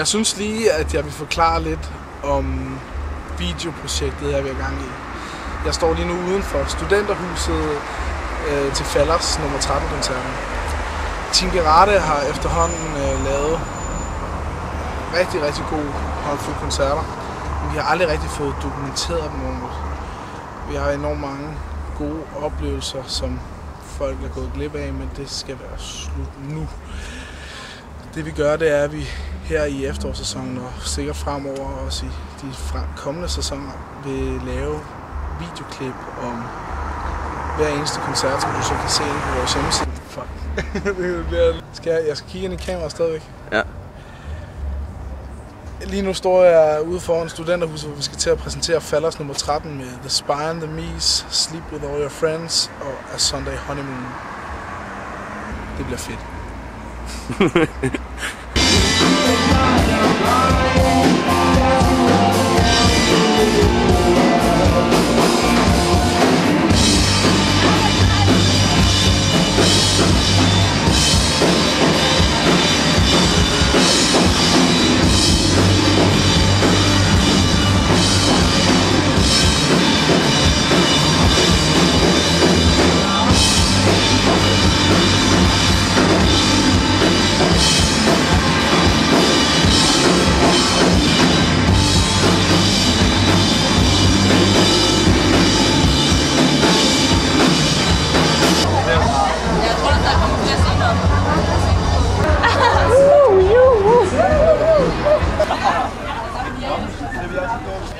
Jeg synes lige, at jeg vil forklare lidt om videoprojektet, jeg vil gang i. Jeg står lige nu uden for studenterhuset øh, til Fallers nummer 13-koncerten. Team Gerate har efterhånden øh, lavet rigtig, rigtig gode håndfulde koncerter. Men vi har aldrig rigtig fået dokumenteret dem ordentligt. Vi har enormt mange gode oplevelser, som folk er gået glip af, men det skal være slut nu. Det vi gør, det er, at vi her i efterårssæsonen og sikkert fremover også i de kommende sæsoner vil lave videoklip om hver eneste koncert, som du så kan se på vores hjemmeside. Fuck. skal jeg, jeg skal kigge ind i kameraet stadigvæk. Ja. Lige nu står jeg ude foran studenterhuset, hvor vi skal til at præsentere Fallers nummer 13 med The Spy and the Mees, Sleep With All Your Friends og A Sunday Honeymoon. Det bliver fedt. It's not a Gracias.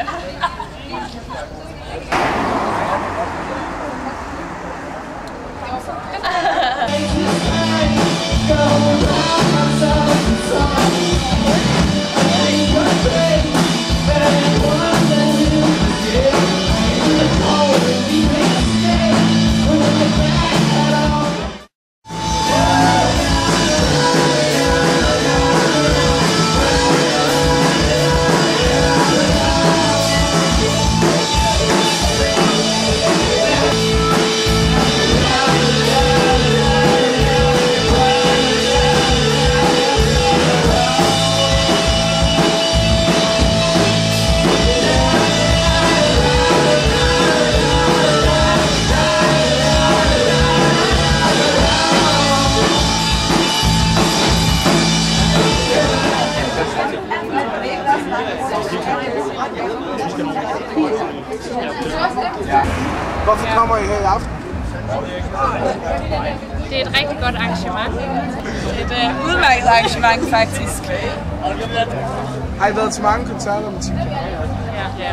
Hvorfor kommer I her i aften? Det er et rigtig godt arrangement. Et uh, udmærket arrangement, faktisk. Har I været til mange koncerter med Team Ja, ja.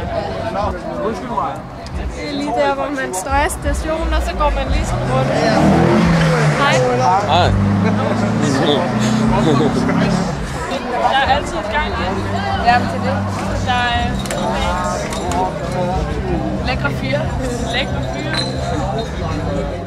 Undskyld mig. Det er lige der, hvor man står af stationen, og så går man lige rundt. Hej. Hej. Der er altid et gang i. Jamen til det. Der er fotografieren, lecker fühlen.